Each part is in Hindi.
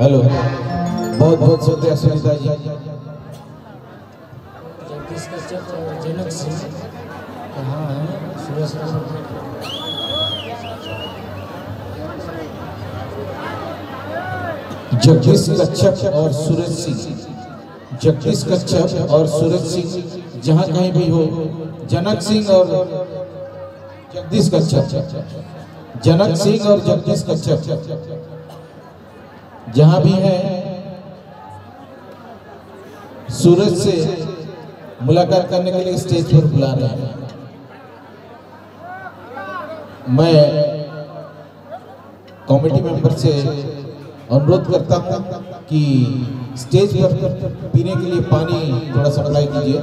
हेलो। बहुत बहुत शुक्रिया सुनीता जी। जगदीश कच्छप और सूरज सिंह। जगदीश कच्छप और सूरज सिंह, जहाँ कहीं भी हो, जनक सिंह और जगदीश कच्छप। जनक सिंह और जगदीश कच्छप। जहाँ भी है, सूरज से मुलाकात करने के लिए स्टेज पर बुला रहे हैं। मैं कमेटी मेंबर से अनुरोध करता हूँ कि स्टेज पर पीने के लिए पानी थोड़ा सप्लाई कीजिए।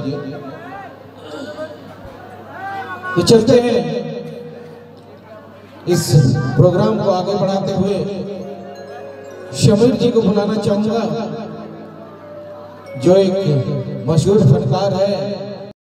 तो चलते हैं। इस प्रोग्राम को आगे बढ़ाते हुए शमीर जी को बुलाना चाहूँगा। जो एक मशहूर फनकार है